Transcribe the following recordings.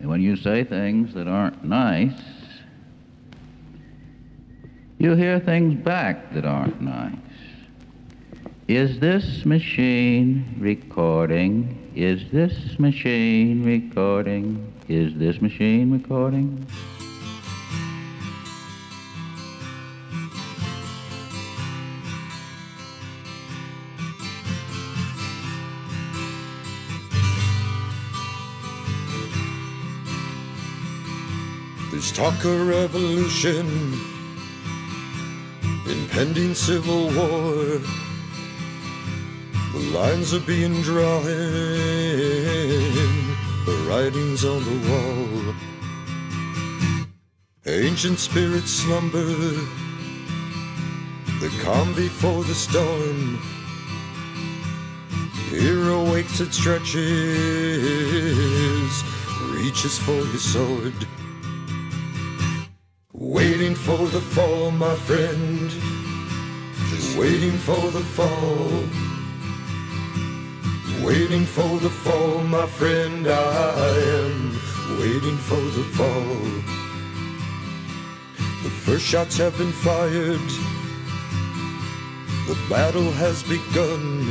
And when you say things that aren't nice, you hear things back that aren't nice. Is this machine recording? Is this machine recording? Is this machine recording? There's talk of revolution, impending civil war. The lines are being drawn, the writing's on the wall. Ancient spirits slumber, the calm before the storm. Here awakes it stretches, reaches for your sword. Waiting for the fall, my friend. Just waiting for the fall. Waiting for the fall, my friend. I am waiting for the fall. The first shots have been fired. The battle has begun.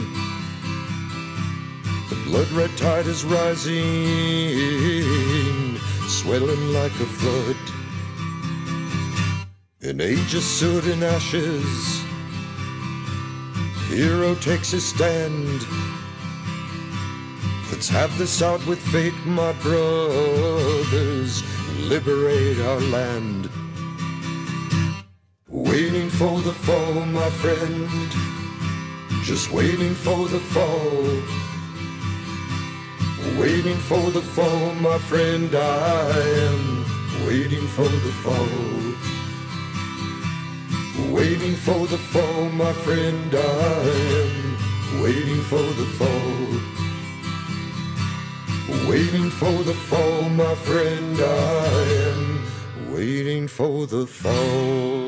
The blood red tide is rising, swelling like a flood. An age of soot and ashes. Hero takes his stand. Let's have this out with fate, my brothers. Liberate our land. Waiting for the fall, my friend. Just waiting for the fall. Waiting for the fall, my friend. I am waiting for the fall. Waiting for the fall, my friend, I am waiting for the fall. Waiting for the fall, my friend, I am waiting for the fall.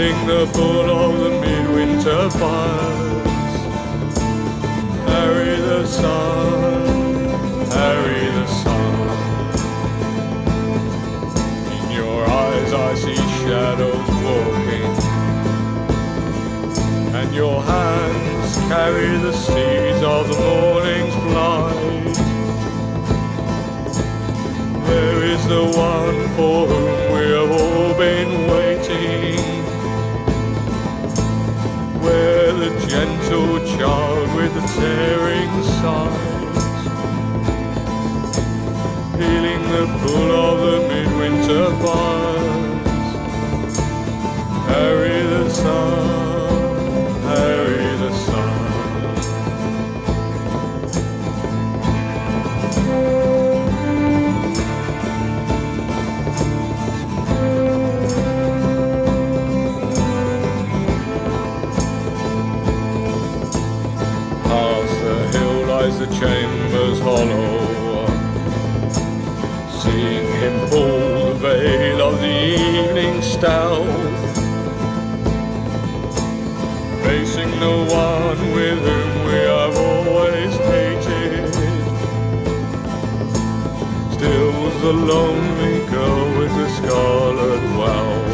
Feeling the pull of the midwinter fires. Harry the sun, Harry the sun. In your eyes I see shadows walking, and your hands carry the seeds of the morning's blight. There is the one for whom we have all been waiting. Where the gentle child with the tearing sides, feeling the pull of the midwinter fires. Harry the sun, chamber's hollow. Seeing him pull the veil of the evening stealth. Facing the one with whom we have always hated. Still was the lonely girl with the scarlet wealth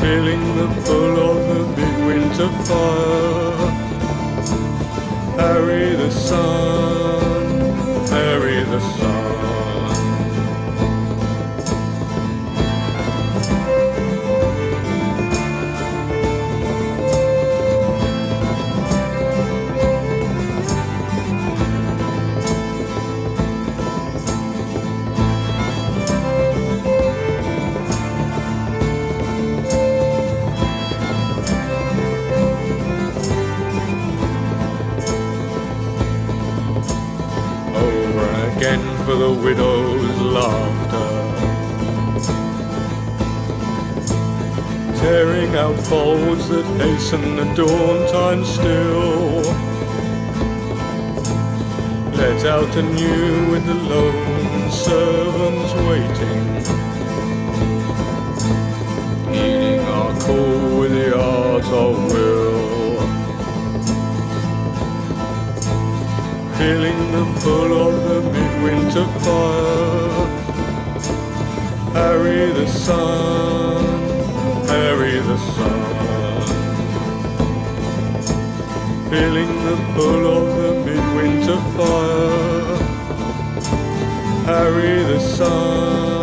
feeling the pull of the big winter fire. Harry the sun, out folds that hasten the dawn time still. Let out anew with the lone servants waiting. Heeding our call with the art of will. feeling the pull of the midwinter fire. Harry the sun, Harry the sun. Feeling the pull of the midwinter fire. Harry the sun,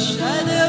A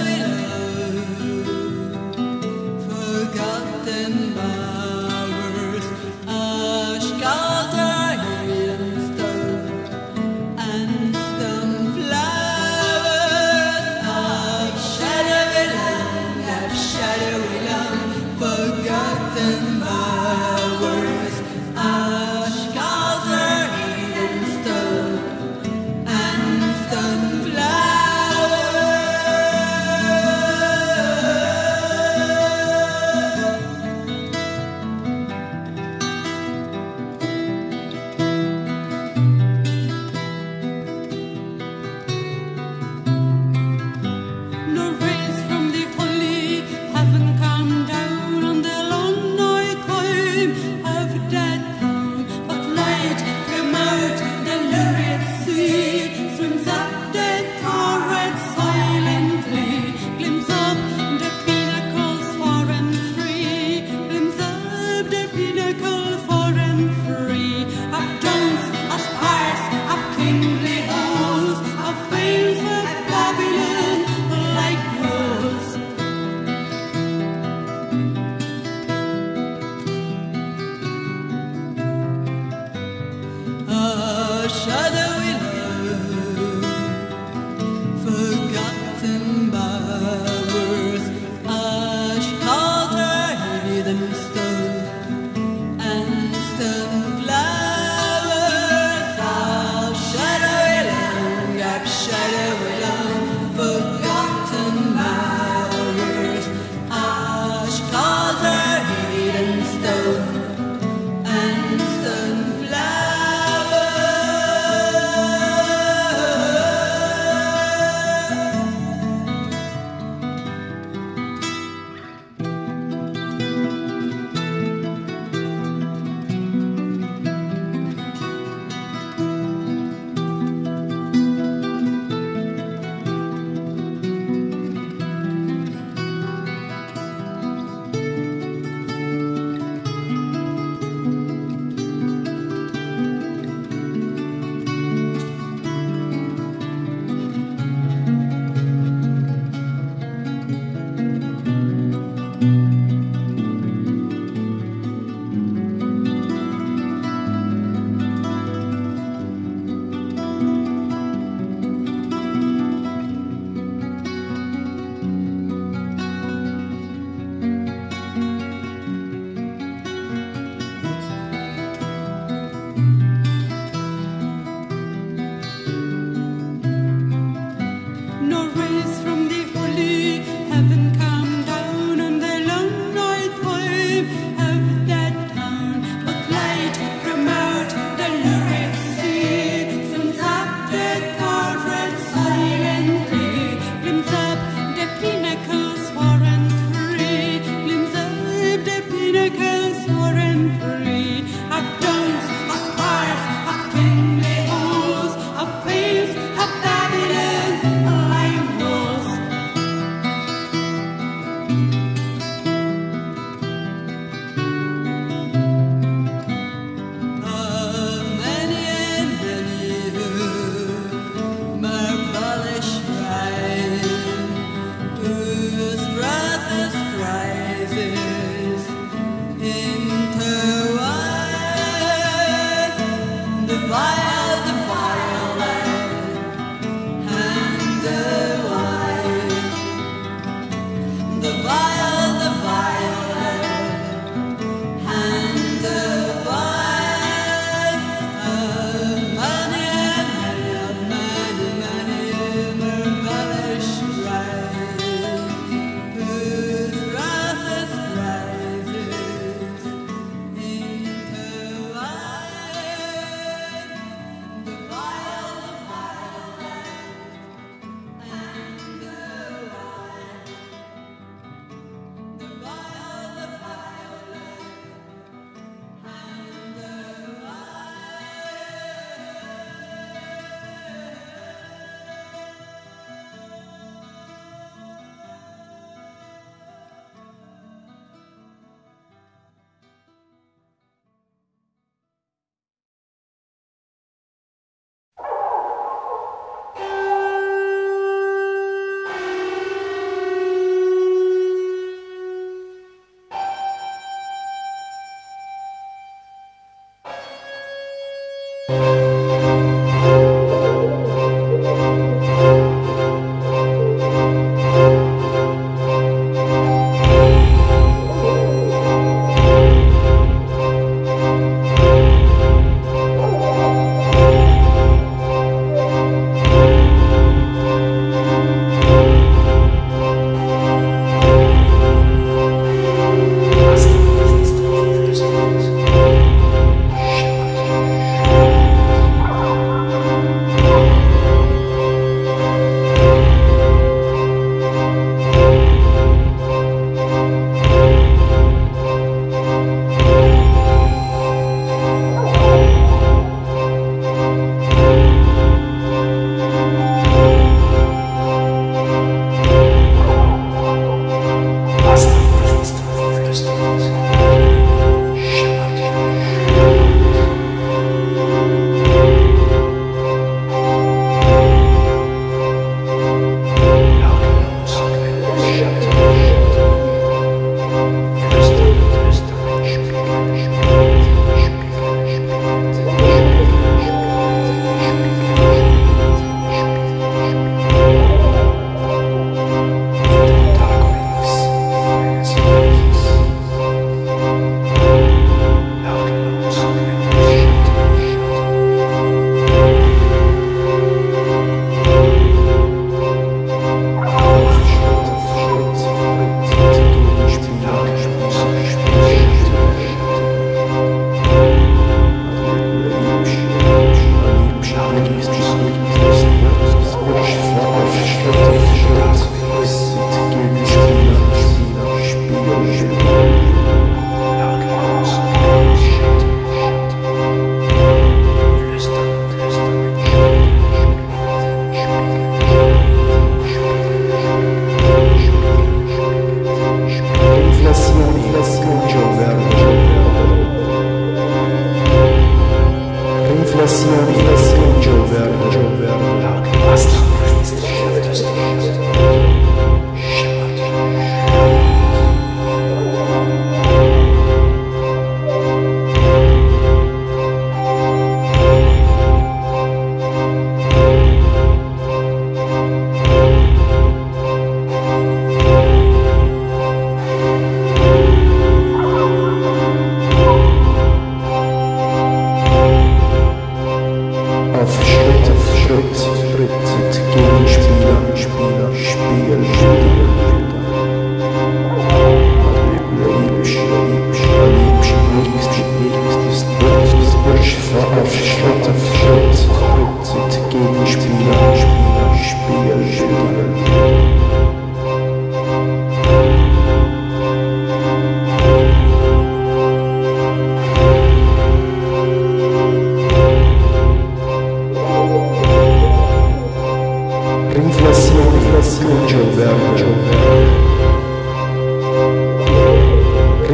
inflação.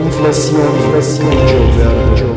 Inflação, inflação onde.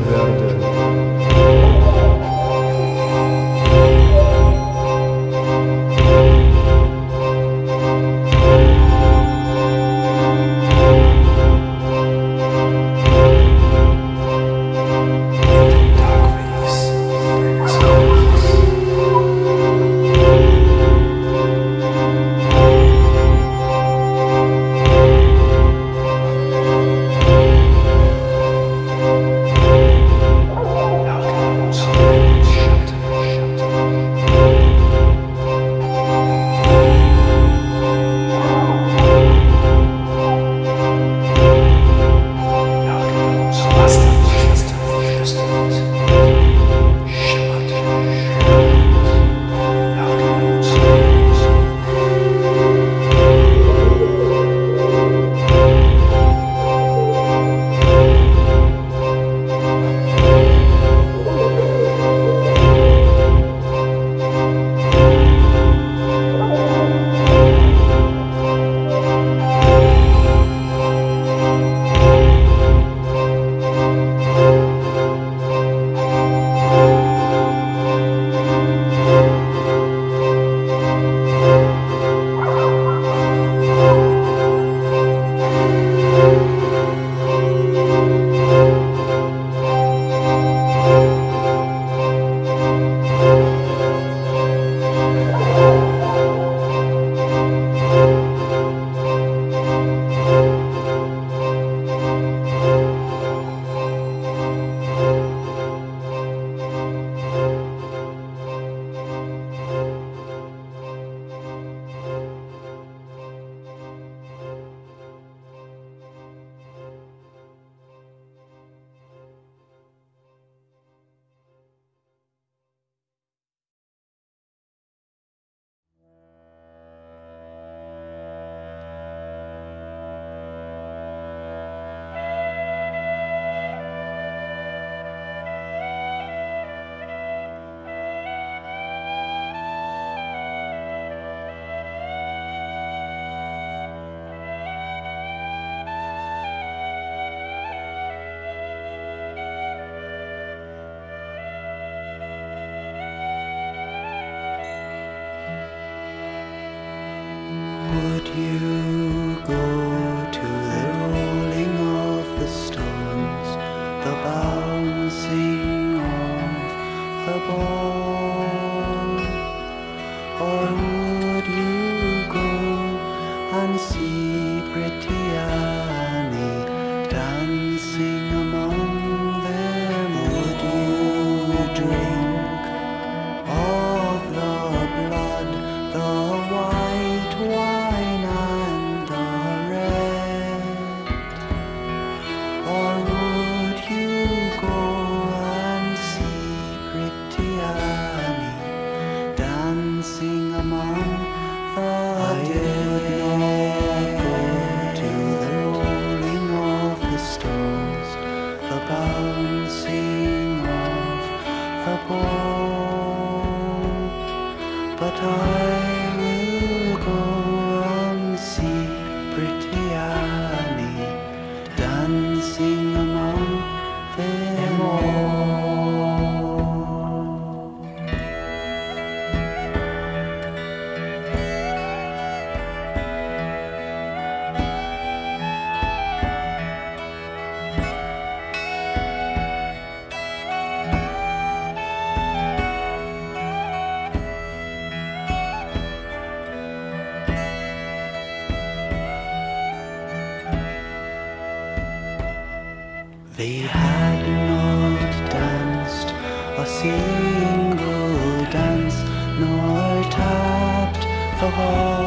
They had not danced a single dance, nor tapped the hall.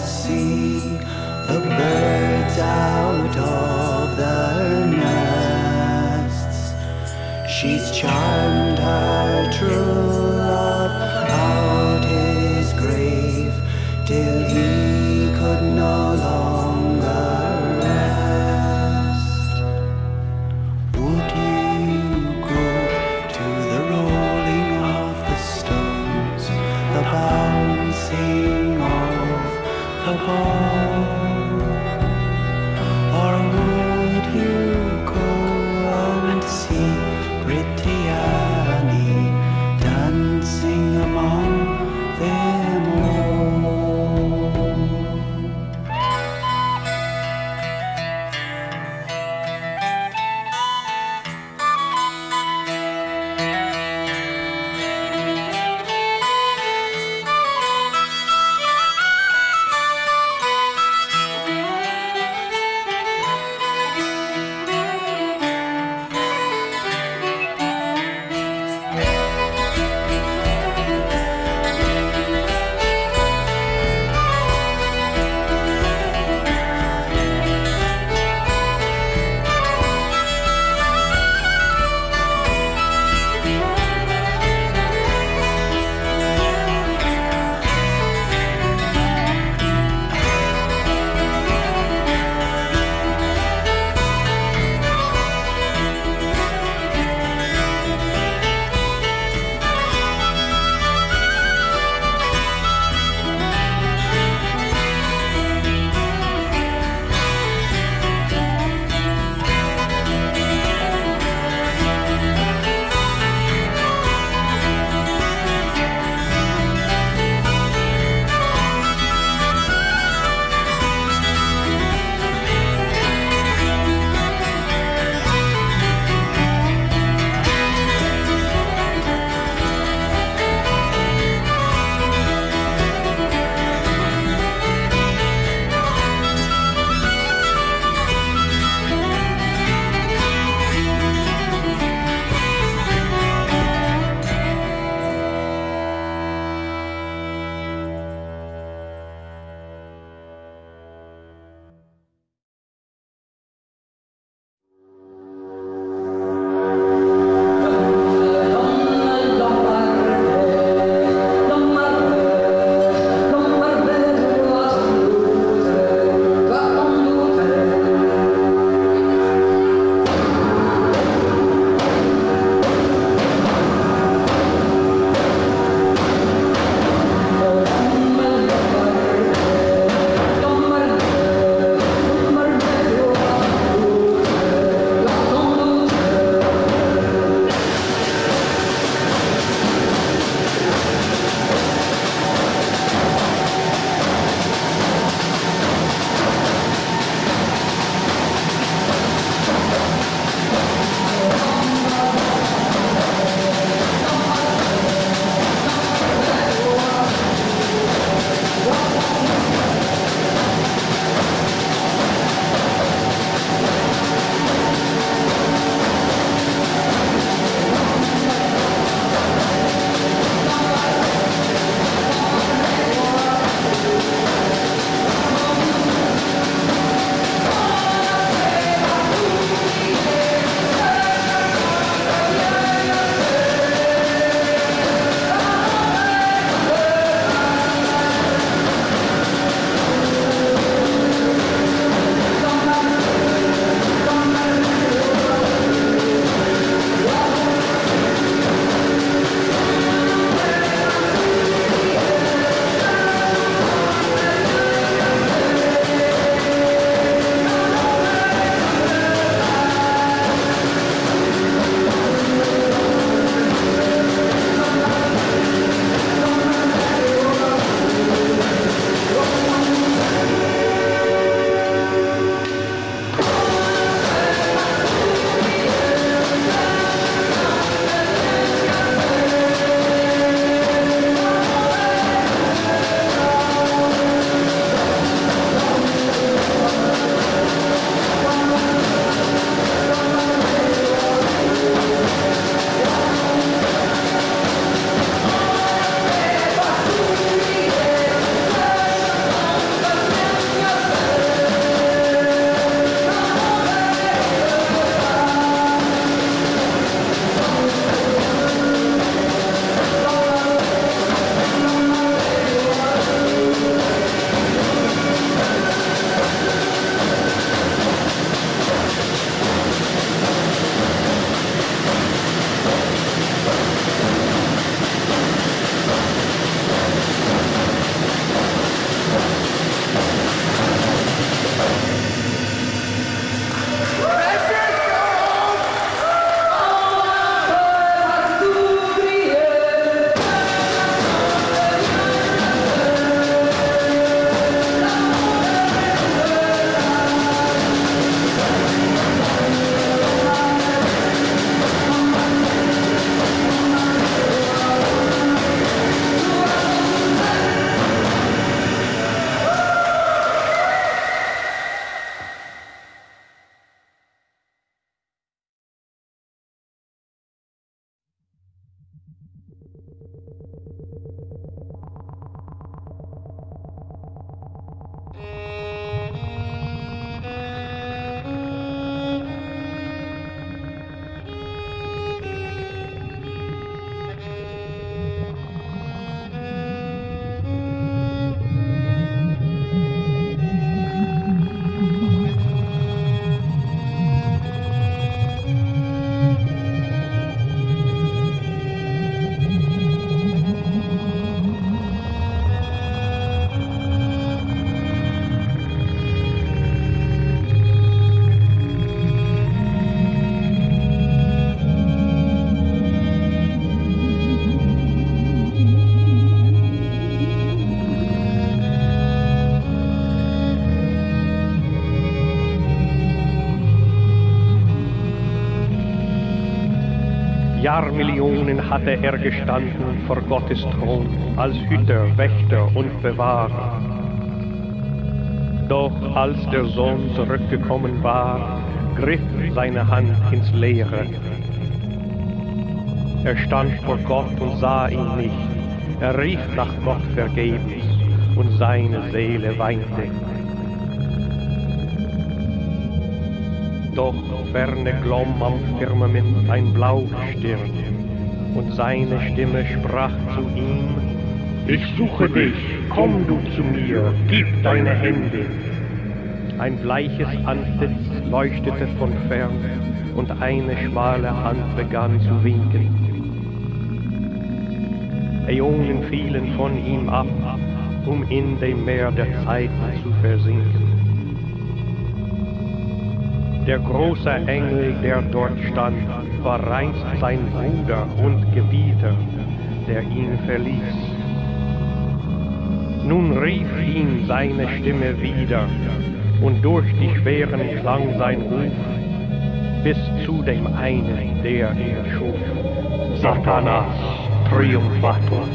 See the birds out of their nests. She's charming. Jahrmillionen hatte er gestanden vor Gottes Thron als Hüter, Wächter und Bewahrer. Doch als der Sohn zurückgekommen war, griff seine Hand ins Leere. Er stand vor Gott und sah ihn nicht. Er rief nach Gott vergebens und seine Seele weinte. Doch ferne glomm am Firmament ein Blaustirn und seine Stimme sprach zu ihm, Ich suche dich, komm du zu mir, gib deine Hände. Ein bleiches Antlitz leuchtete von fern und eine schmale Hand begann zu winken. Äonen fielen von ihm ab, um in dem Meer der Zeiten zu versinken. Der große Engel, der dort stand, war reinst sein Bruder und Gebieter, der ihn verließ. Nun rief ihn seine Stimme wieder, und durch die Schweren klang sein Ruf bis zu dem einen, der ihn schuf. Satanas Triumphator.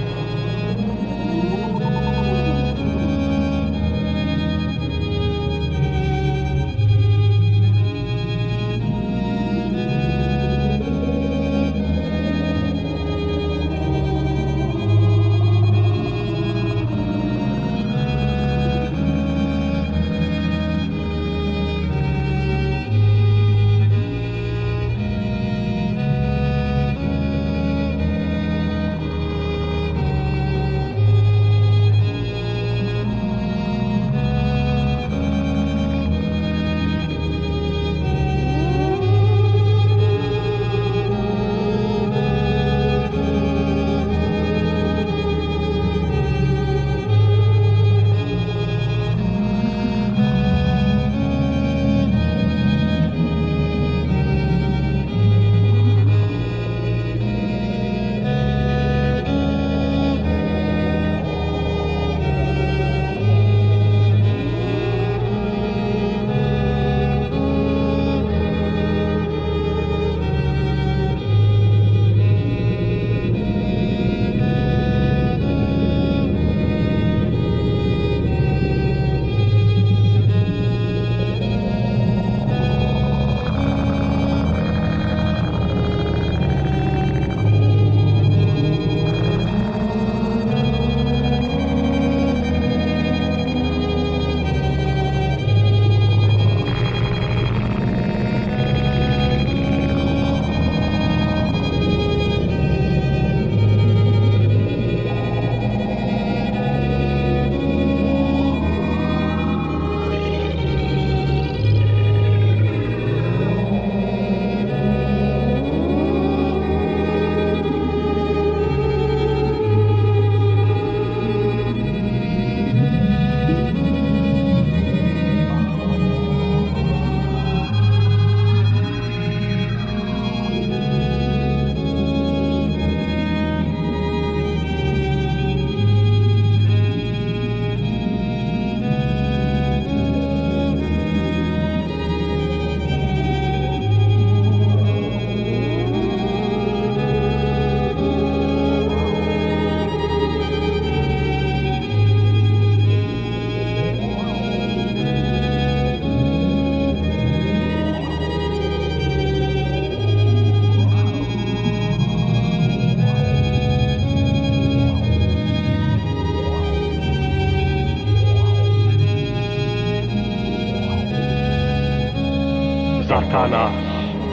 Satana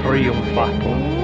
triumphatum.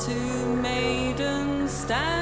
Two maidens standing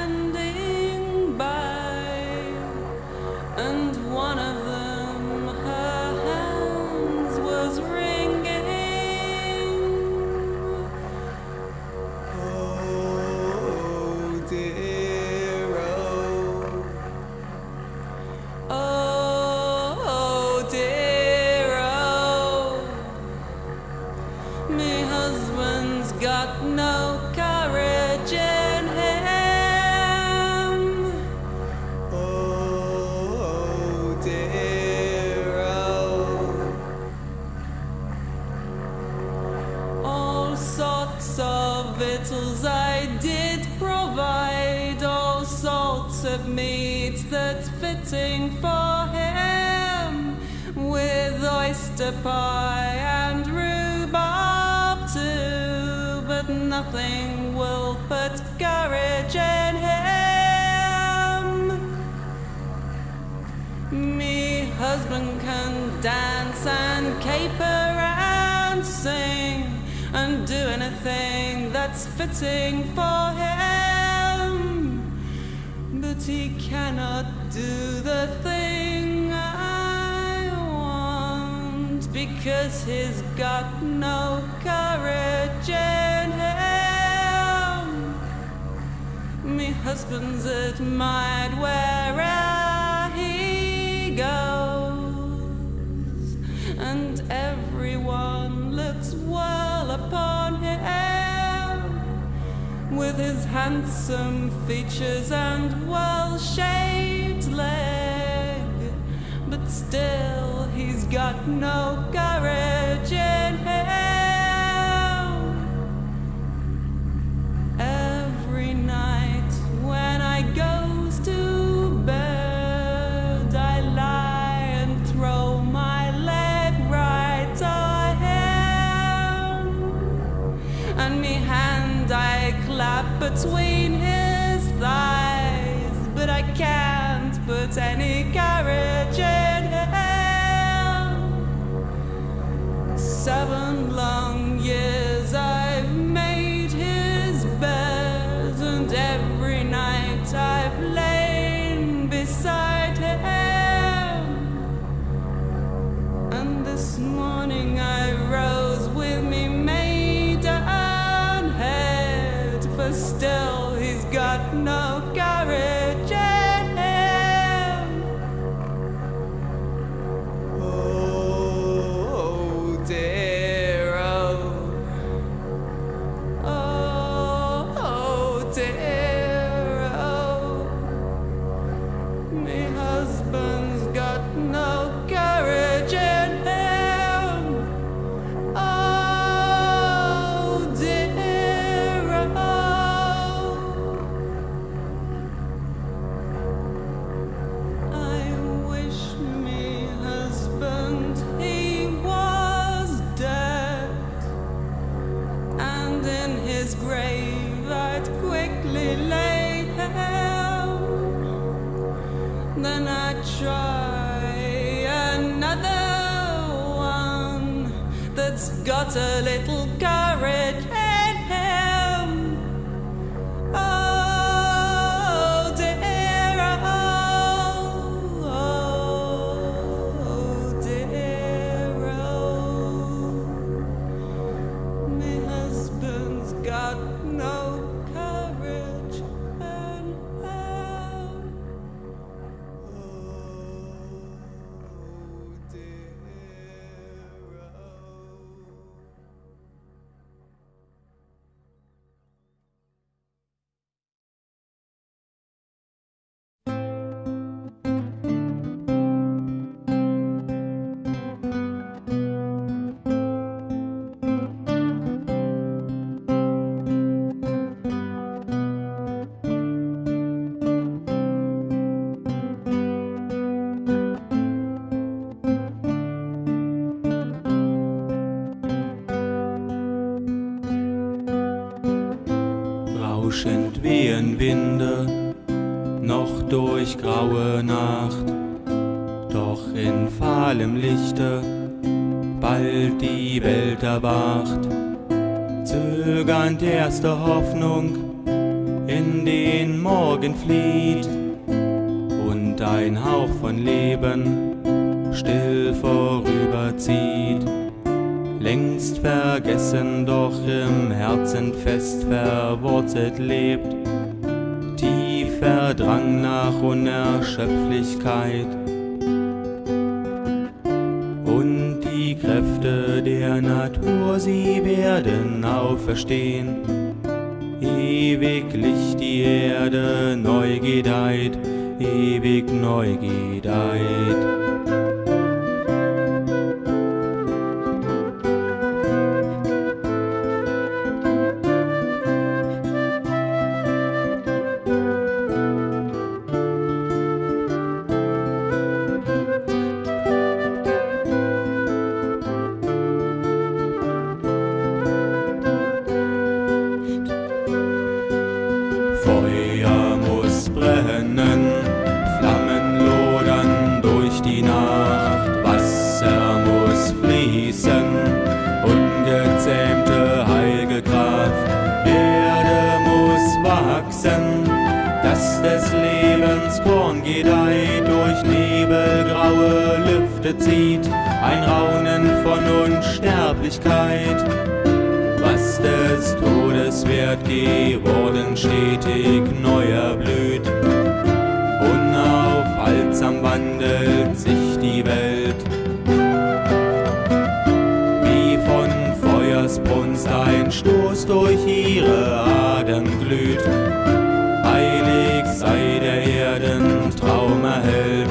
features and well shaped leg. But still, he's got no courage in him. Every night when I goes to bed, I lie and throw my leg right at him. And me hand I clap between. die erste Hoffnung in den Morgen flieht und ein Hauch von Leben still vorüberzieht. Längst vergessen, doch im Herzen fest verwurzelt lebt, tiefer Drang nach Unerschöpflichkeit Natur, sie werden auferstehen. Ewiglich die Erde neu gedeiht, ewig neu gedeiht. die Nacht. Wasser muss fließen, ungezähmte heilige Kraft. Erde muss wachsen, dass des Lebens Korn gedeiht, durch nebelgraue Lüfte zieht, ein Raunen von Unsterblichkeit. Was des Todes wert geworden, stetig neuer blüht. unaufhaltsam wandelt Feuersbrunst ein Stoß durch ihre Adern glüht. Heilig sei der Erden Traum erhellt.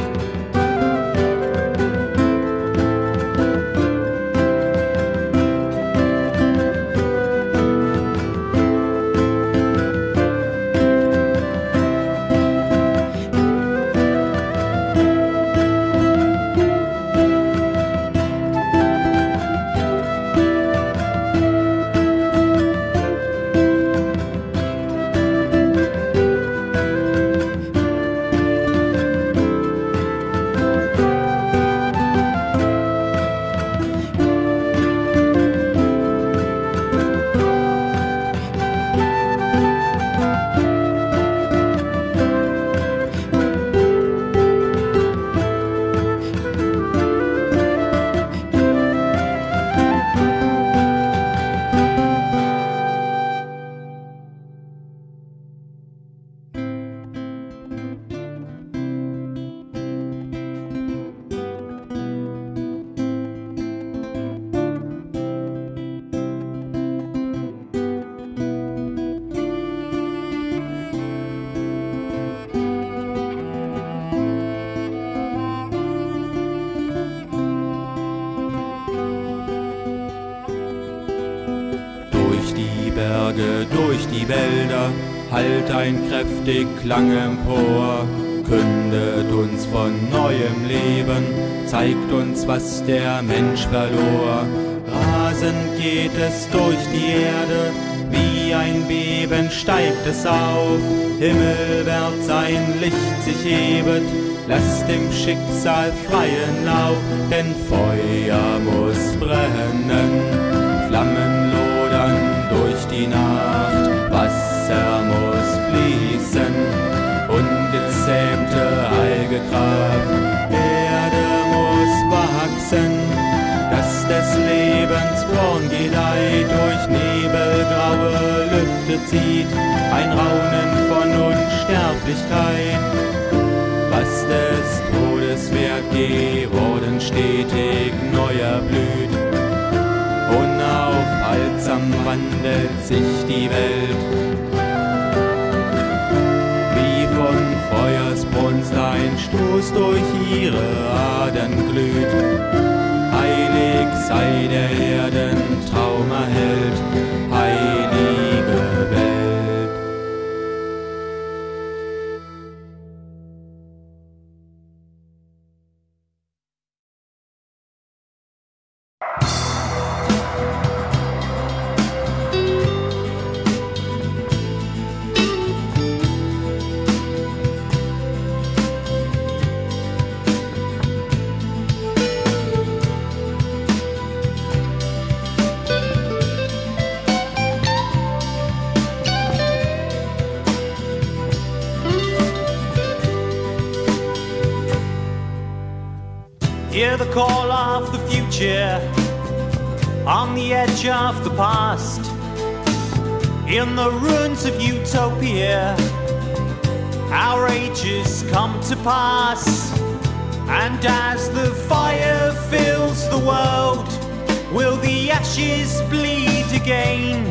Berge, durch die Wälder, hallt ein kräftig Klang empor, kündet uns von neuem Leben, zeigt uns, was der Mensch verlor. Rasend geht es durch die Erde, wie ein Beben steigt es auf, himmelwärts ein Licht sich hebet, lasst dem Schicksal freien Lauf, denn Feuer muss brennen, Flammen durch die Nacht, Wasser muss fließen, ungezähmte heilige Kraft, Erde muss wachsen, dass des Lebens Korn gedeiht, durch nebelgraue Lüfte zieht, ein Raunen von Unsterblichkeit. Was des Todes wert geworden, stetig neuer blüht. Unaufhaltsam wandelt sich die Welt. Wie von Feuersbrunst ein Stoß durch ihre Adern glüht. Heilig sei der Erden Traum erhellt, heilige past. In the ruins of utopia, our ages come to pass. And as the fire fills the world, will the ashes bleed again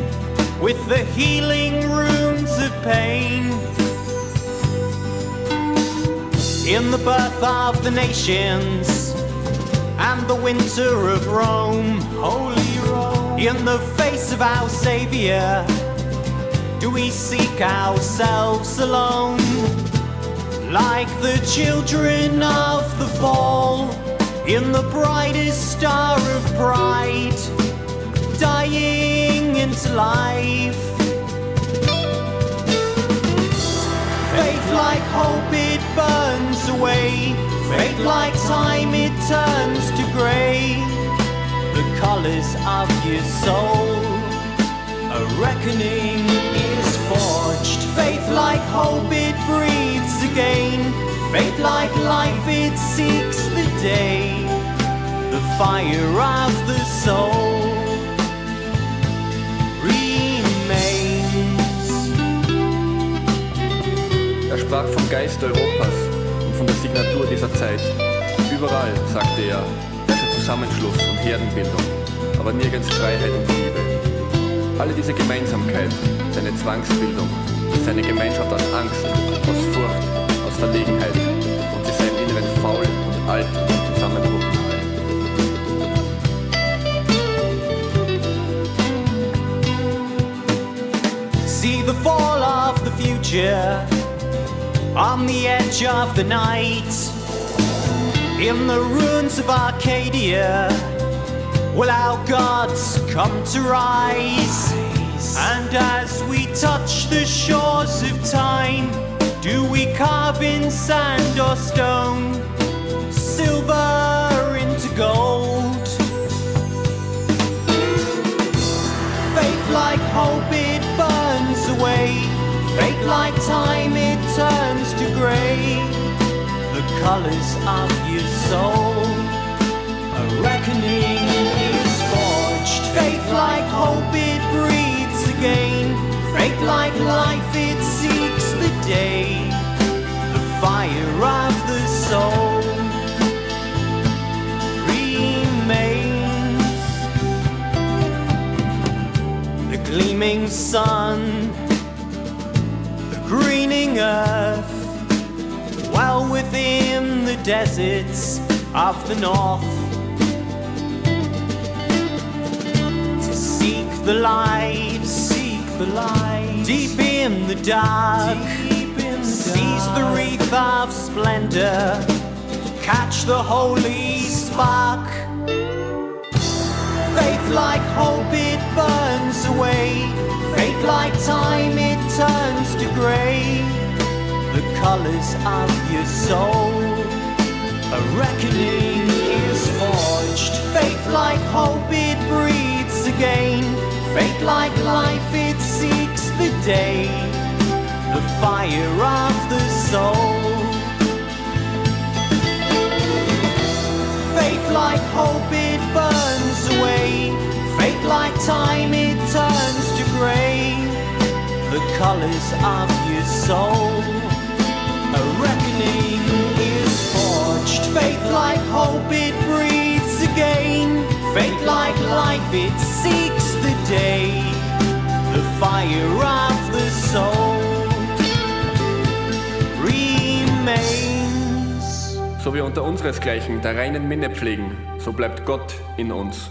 with the healing runes of pain? In the birth of the nations and the winter of Rome, holy in the face of our Savior, do we seek ourselves alone? Like the children of the fall, in the brightest star of pride, dying into life. Faith like hope, it burns away. Fate like time, it turns to grey. Colors of your soul, a reckoning is forged. Faith like hope, it breathes again. Faith like life, it seeks the day. the fire of the soul remains. Er sprach vom Geist Europas und von der Signatur dieser Zeit. Überall, sagte er, Zusammenschluss und Herdenbildung, aber nirgends Freiheit und Liebe. Alle diese Gemeinsamkeit, seine Zwangsbildung, seine Gemeinschaft aus Angst, aus Furcht, aus Verlegenheit und sie sei im Inneren faul und alt und Zusammenbruch. See the fall of the future on the edge of the night. In the ruins of Arcadia, will our gods come to rise? And as we touch the shores of time, do we carve in sand or stone, silver into gold? Faith like hope, it burns away. Fate like time, it turns to grey. The colors of your soul, fire of the soul remains the gleaming sun, the greening earth, well within the deserts of the north. To seek the light, seek the light, deep in the dark, seize the wreath of splendor, catch the holy spark. Faith like hope, it burns away. Fate like time, it turns to grey. The colors of your soul, a reckoning is forged. Faith like hope, it breathes again. Fate like life, it seeks the day. The fire of the soul. Faith like hope, it burns away. Fate like time, it turns to grey. The colors of your soul, a reckoning is forged. Faith like hope, it breathes again. Fate like life, it seeks the day. The fire of the soul So wir unter unseresgleichen der reinen Minne pflegen, so bleibt Gott in uns.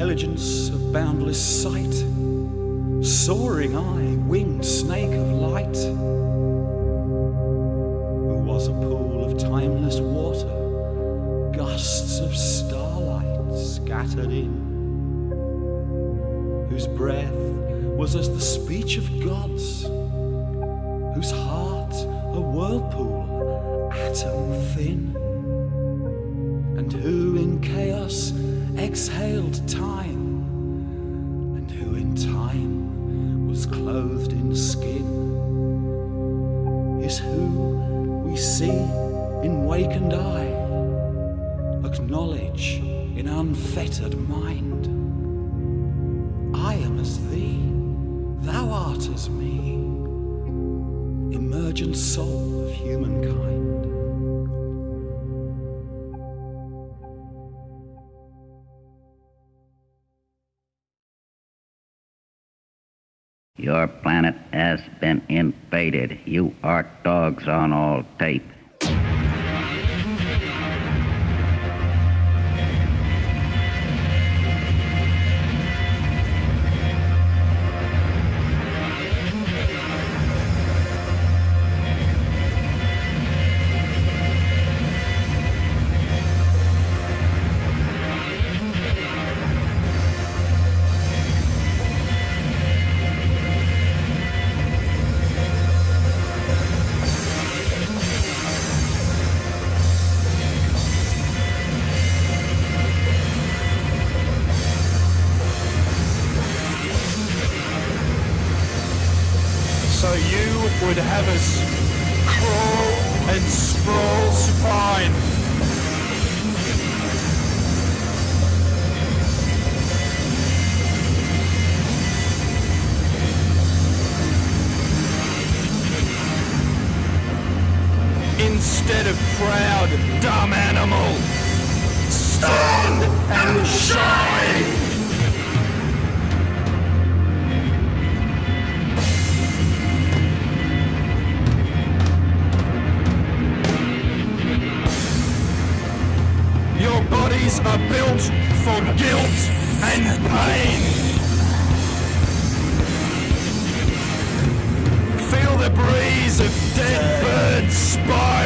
Intelligence of boundless sight, soaring eye, winged snake of light, who was a pool of timeless water, gusts of starlight scattered in, whose breath was as the speech of gods, whose heart a whirlpool, atom thin and who in chaos exhaled time, and who in time was clothed in skin, is who we see in wakened eye, acknowledge in unfettered mind. I am as thee, thou art as me, emergent soul of humankind. Your planet has been invaded. You are dogs on all tape. Proud, dumb animal, stand and shine! Your bodies are built for guilt and pain. Feel the breeze of dead birds spiral.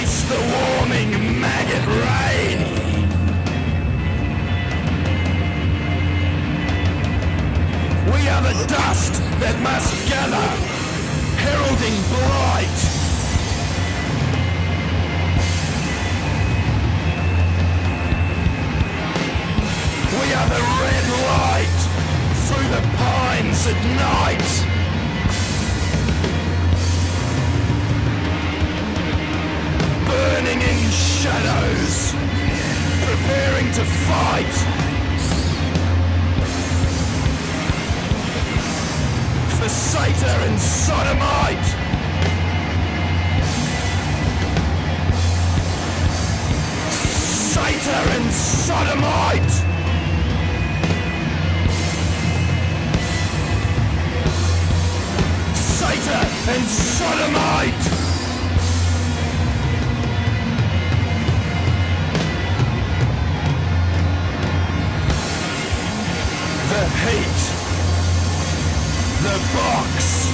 Taste the warming maggot rain. We are the dust that must gather, heralding blight. We are the red light through the pines at night. Burning in shadows, preparing to fight. For Satyr and Sodomite. Satyr and Sodomite. Satyr and Sodomite! The hate, the box,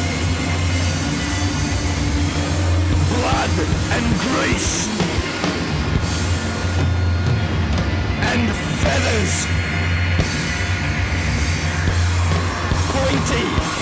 blood and grease, and feathers. Pointy